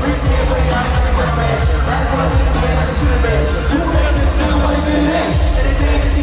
That's why I'm gonna shoot a man. Two hands and still wanna get in. And it's